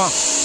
enfants.